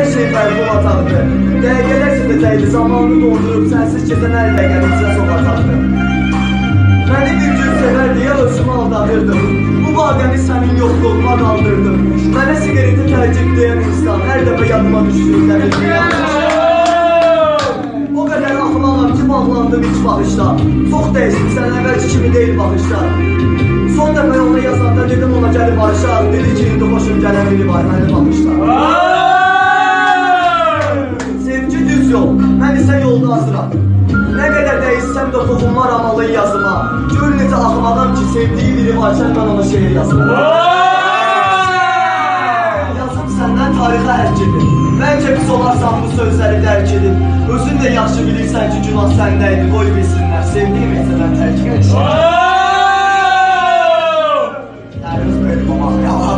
Hər şey fərqli olacaqdı. Dəqiqələr sürəcəkdi, zamanını doldurub sənsiz keçən hər dəqiqəni içinə sokacaqdı. Məni bir gün sevər deyə özümü aldadırdım. Bu vadəni sənin yoxluğuna qaldırdım. Mənə sigareti tərcih deyən insan hər dəfə yadıma düşdüyündə bilmirəm. O qədər axmağam ki, bağlandım ilk baxışda. Çox dəyişmişsən, əvvəlki kimi deyil baxışlar. Son dəfə ona yazanda dedim ona gəlib barışaq. Dedi ki, indi xoşum gələn biri var, məni baxışlar. Qoyum da toxunmar amalı yazıma. Gör necə axmağam ki, sevdiyi biri varkən mən ona şeir yazıma Yazım səndən tarixə ərk edin Məncə biz olarsan bu sözləri dərk edin Özün də yaxşı bilirsən ki, günah səndə idi Qoy bilsinlər, sevdiyim etsə mən tərk edin Təriniz benim olmaq yalan